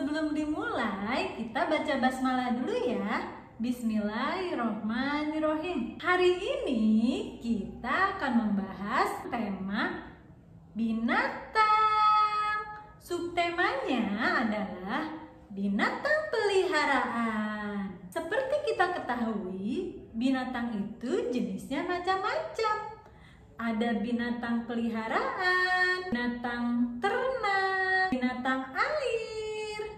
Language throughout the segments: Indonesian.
Sebelum dimulai, kita baca basmalah dulu ya. Bismillahirrohmanirrohim. Hari ini kita akan membahas tema binatang. Subtemanya adalah binatang peliharaan. Seperti kita ketahui, binatang itu jenisnya macam-macam. Ada binatang peliharaan, binatang ternak, binatang air,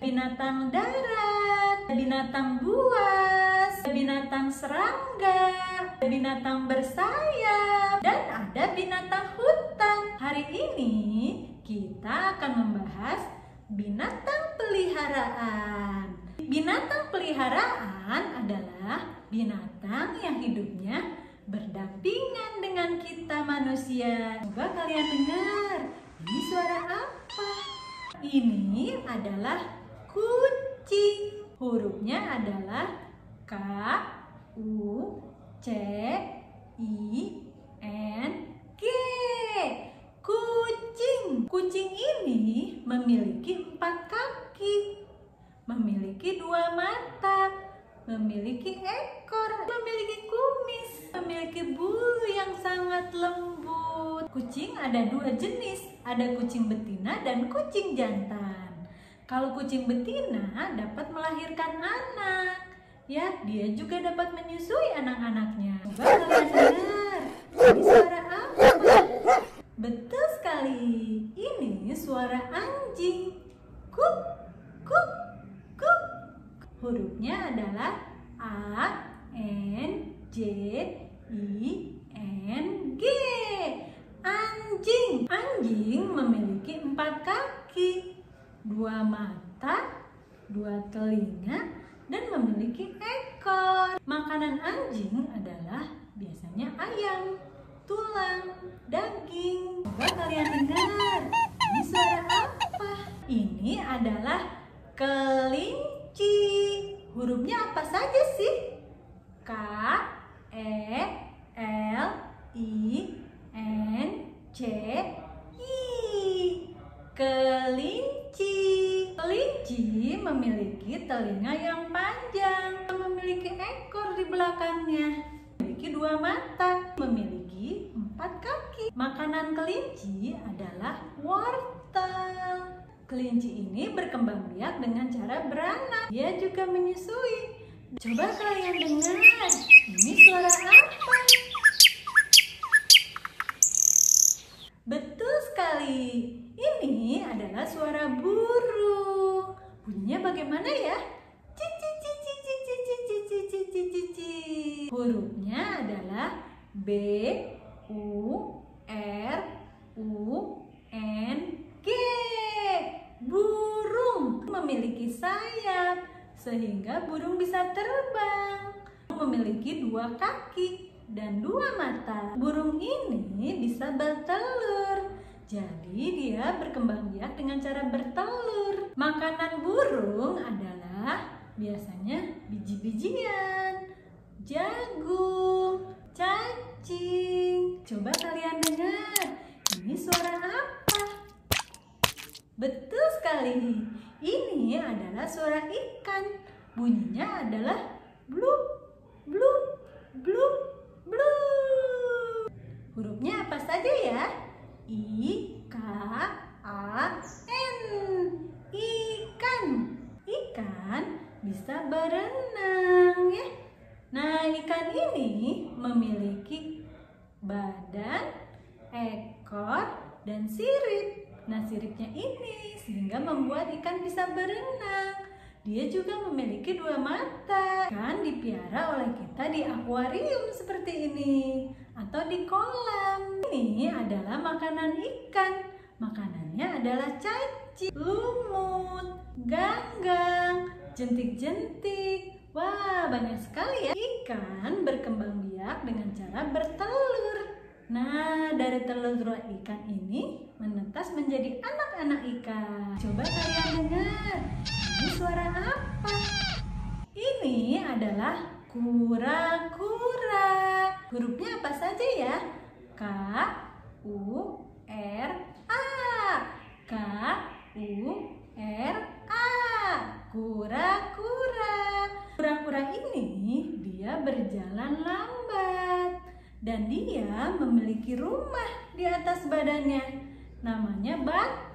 binatang darat, binatang buas, binatang serangga, binatang bersayap, dan ada binatang hutan. Hari ini kita akan membahas binatang peliharaan. Binatang peliharaan adalah binatang yang hidupnya berdampingan dengan kita manusia. Coba kalian dengar, ini suara apa? Ini adalah kucing. Hurufnya adalah K, U, C, I, N, G. Kucing. Kucing ini memiliki empat kaki, memiliki dua mata, memiliki ekor, memiliki kumis, memiliki bulu yang sangat lembut. Kucing ada dua jenis, ada kucing betina dan kucing jantan. Kalau kucing betina dapat melahirkan anak, ya dia juga dapat menyusui anak-anaknya. Ini suara apa? Betul sekali, ini suara anjing. Kuk, kuk, kuk. Hurufnya adalah A, N, J, I, N, G. Anjing. Anjing memiliki empat kaki, dua mata, dua telinga, dan memiliki ekor. Makanan anjing adalah biasanya ayam, tulang, daging. Coba kalian dengar, ini suara apa? Ini adalah kelinci. Hurufnya apa saja sih? K, E, L, I, N, C, I. Kelinci. Memiliki telinga yang panjang, memiliki ekor di belakangnya, memiliki dua mata, memiliki empat kaki. Makanan kelinci adalah wortel. Kelinci ini berkembang biak dengan cara beranak. Dia juga menyusui. Coba kalian dengar, ini suara apa? Betul sekali, ini adalah suara burung. Bunyinya bagaimana ya? Hurufnya adalah B U R U N G. Burung memiliki sayap sehingga burung bisa terbang. Memiliki dua kaki dan dua mata. Burung ini bisa bertelur. Jadi dia berkembang biak dengan cara bertelur. Makanan burung adalah biasanya biji-bijian, jagung, cacing. Coba kalian dengar, ini suara apa? Betul sekali. Ini adalah suara ikan. Bunyinya adalah blup, blup, blup, blup. Hurufnya apa saja ya? I, K, A, N. Ikan. Ikan bisa berenang ya. Nah, ikan ini memiliki badan, ekor, dan sirip. Nah, siripnya ini sehingga membuat ikan bisa berenang. Dia juga memiliki dua mata. Kan dipiara oleh kita di akuarium seperti ini atau di kolam. Ini adalah makanan ikan. Makanannya adalah cacing, lumut, ganggang, jentik-jentik. Wah, banyak sekali ya. Ikan berkembang biak dengan cara bertelur. Nah, dari telur ikan ini menetas menjadi anak-anak ikan. Coba kalian dengar, ini suara apa? Ini adalah kura-kura. Hurufnya apa saja ya? K, U, R, A. K, U, R, A. Kura-kura. Kura-kura ini dia berjalan lambat dan dia memiliki rumah di atas badannya. Namanya batok.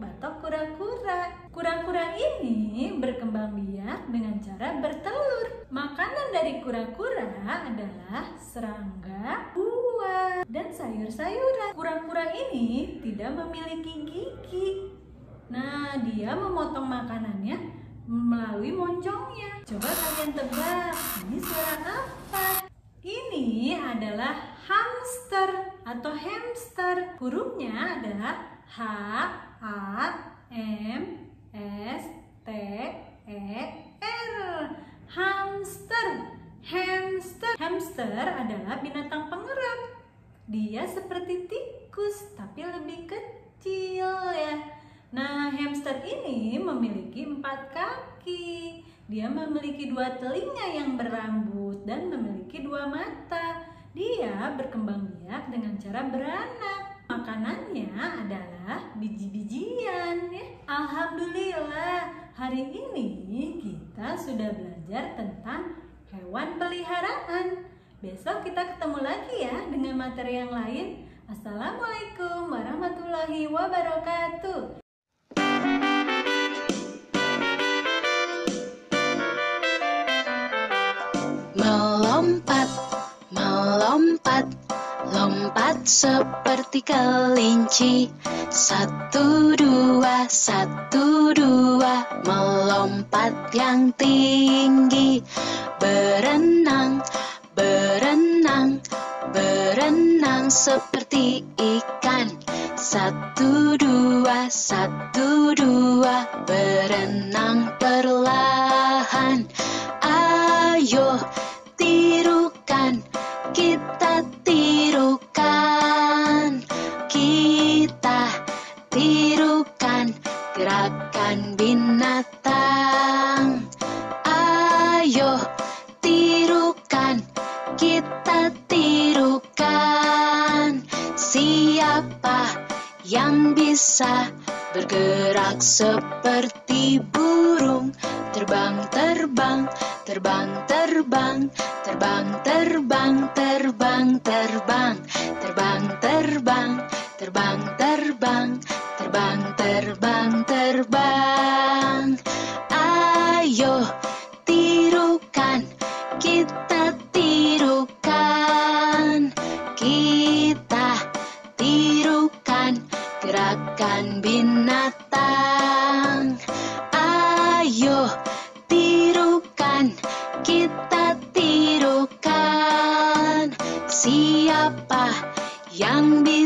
Batok kura-kura. Kura-kura ini berkembang biak dengan cara bertelur. Makanan dari kura-kura adalah serangga, buah, dan sayur-sayuran. Kura-kura ini tidak memiliki gigi. Nah, dia memotong makanannya melalui moncongnya. Coba kalian tebak, ini suara apa? Ini adalah hamster atau hamster. Hurufnya adalah H, A, M, S, T, E, R. Hamster. Hamster. Hamster adalah binatang pengerat. Dia seperti tikus tapi lebih kecil ya. Nah, hamster ini memiliki empat kaki. Dia memiliki dua telinga yang berambut dan memiliki dua mata. Dia berkembang biak dengan cara beranak. Makanannya adalah biji-bijian ya. Alhamdulillah, hari ini kita sudah belajar tentang hewan peliharaan. Besok kita ketemu lagi ya dengan materi yang lain. Assalamualaikum warahmatullahi wabarakatuh. Melompat, seperti kelinci. Satu dua, satu dua, melompat yang tinggi. Berenang, berenang, berenang seperti yang bisa bergerak seperti burung? Terbang, terbang, terbang, terbang, terbang, terbang, terbang, terbang, terbang, terbang, terbang, terbang, terbang, terbang, terbang.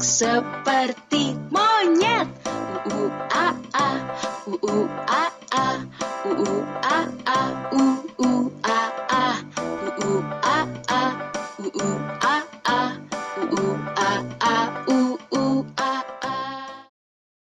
seperti mau